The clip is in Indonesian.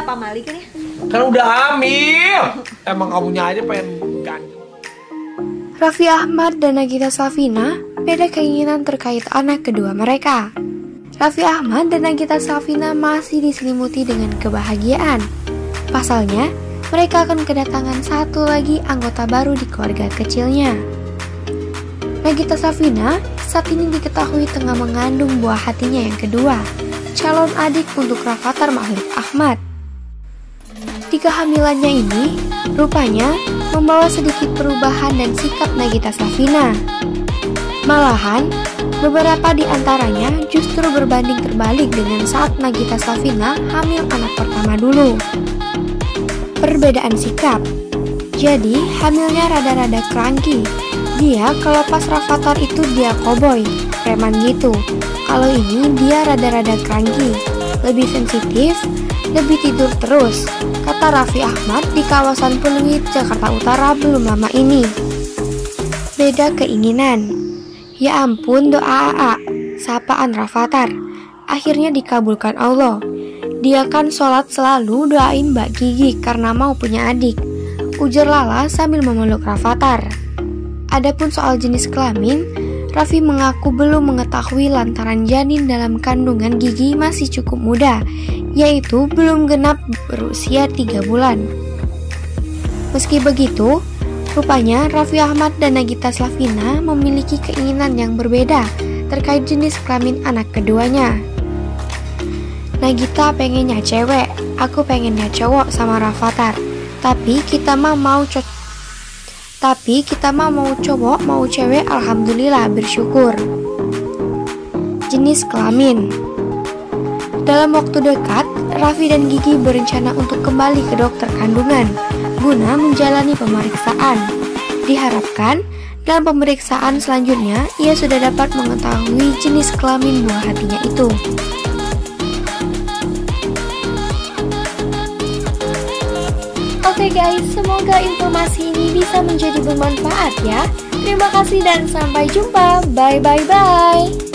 Pak Malik kan ya? Kan udah hamil. Emang kamunya aja pengen ganti. Raffi Ahmad dan Nagita Slavina beda keinginan terkait anak kedua mereka. Raffi Ahmad dan Nagita Slavina masih diselimuti dengan kebahagiaan. Pasalnya, mereka akan kedatangan satu lagi anggota baru di keluarga kecilnya. Nagita Slavina saat ini diketahui tengah mengandung buah hatinya yang kedua, calon adik untuk Rafathar Mahlik Ahmad. Di kehamilannya ini, rupanya membawa sedikit perubahan dan sikap Nagita Slavina. Malahan, beberapa di antaranya justru berbanding terbalik dengan saat Nagita Slavina hamil anak pertama dulu. Perbedaan sikap Jadi, hamilnya rada-rada cranky. Dia kalau pas Rafathar itu dia koboi, preman gitu. Kalau ini dia rada-rada cranky, lebih sensitif, lebih tidur terus, kata Raffi Ahmad di kawasan Peluit, Jakarta Utara belum lama ini. Beda keinginan. Ya ampun doa AA, sapaan Rafathar. Akhirnya dikabulkan Allah. Dia kan sholat selalu doain Mbak Gigi karena mau punya adik. Ujar Lala sambil memeluk Rafathar. Adapun soal jenis kelamin, Raffi mengaku belum mengetahui lantaran janin dalam kandungan Gigi masih cukup muda, yaitu belum genap berusia 3 bulan. Meski begitu, rupanya Raffi Ahmad dan Nagita Slavina memiliki keinginan yang berbeda terkait jenis kelamin anak keduanya. Nagita pengennya cewek, aku pengennya cowok sama Rafathar. Tapi kita mah mau cocok tapi kita mah mau cowok, mau cewek, alhamdulillah bersyukur. Jenis kelamin Dalam waktu dekat, Raffi dan Gigi berencana untuk kembali ke dokter kandungan guna menjalani pemeriksaan. Diharapkan, dalam pemeriksaan selanjutnya, ia sudah dapat mengetahui jenis kelamin buah hatinya itu. Oke guys, semoga informasi ini bisa menjadi bermanfaat ya. Terima kasih dan sampai jumpa. Bye bye bye.